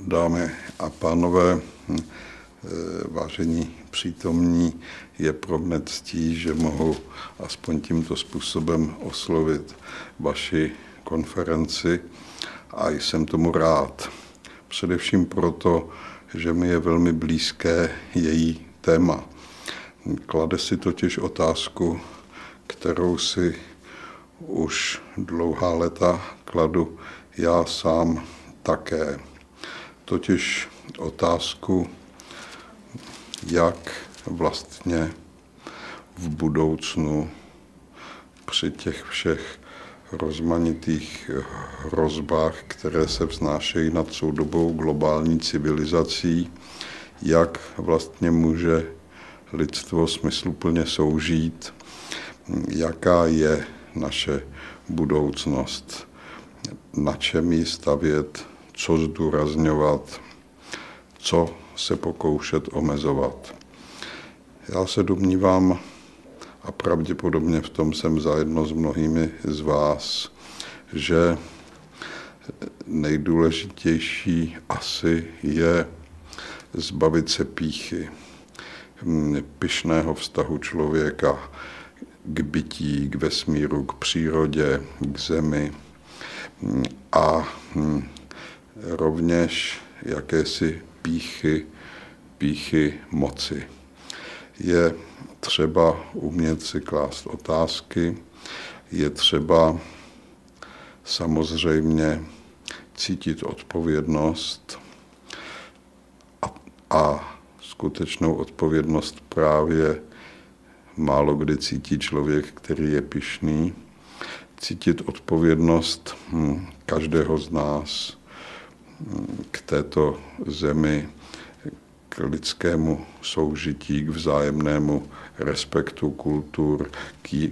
Dámy a pánové, vážení přítomní, je pro mne ctí, že mohu aspoň tímto způsobem oslovit vaši konferenci a jsem tomu rád. Především proto, že mi je velmi blízké její téma. Klade si totiž otázku, kterou si už dlouhá léta kladu já sám také. Totiž otázku, jak vlastně v budoucnu při těch všech rozmanitých hrozbách, které se vznášejí nad soudobou globální civilizací, jak vlastně může lidstvo smysluplně soužít, jaká je naše budoucnost, na čem ji stavět, co zdůrazňovat, co se pokoušet omezovat. Já se domnívám, a pravděpodobně v tom jsem zajedno s mnohými z vás, že nejdůležitější asi je zbavit se píchy, pyšného vztahu člověka k bytí, k vesmíru, k přírodě, k zemi a rovněž jakési píchy, píchy moci. Je třeba umět si klást otázky, je třeba samozřejmě cítit odpovědnost a, a skutečnou odpovědnost právě málo kdy cítí člověk, který je pišný. Cítit odpovědnost hm, každého z nás k této zemi, k lidskému soužití, k vzájemnému respektu kultur, k,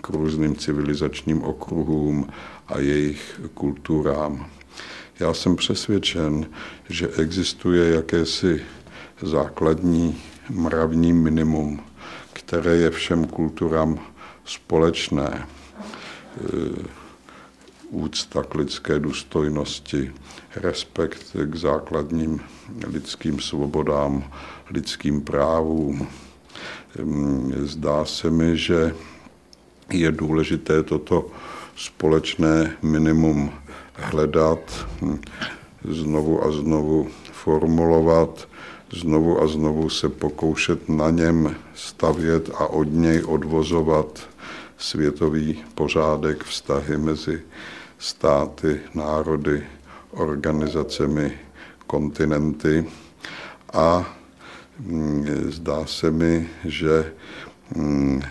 k různým civilizačním okruhům a jejich kulturám. Já jsem přesvědčen, že existuje jakési základní mravní minimum, které je všem kulturám společné. Úcta k lidské důstojnosti, respekt k základním lidským svobodám, lidským právům. Zdá se mi, že je důležité toto společné minimum hledat, znovu a znovu formulovat, znovu a znovu se pokoušet na něm stavět a od něj odvozovat světový pořádek, vztahy mezi státy, národy, organizacemi, kontinenty. A mm, zdá se mi, že mm,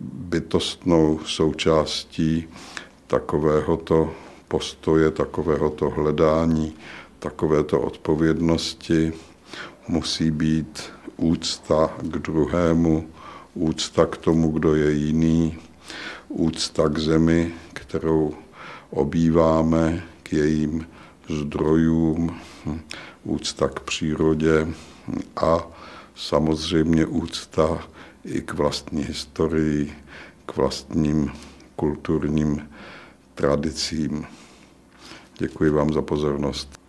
bytostnou součástí takovéhoto postoje, takovéhoto hledání, takovéto odpovědnosti musí být úcta k druhému, úcta k tomu, kdo je jiný, úcta k zemi, kterou obýváme, k jejím zdrojům, úcta k přírodě a samozřejmě úcta i k vlastní historii, k vlastním kulturním tradicím. Děkuji vám za pozornost.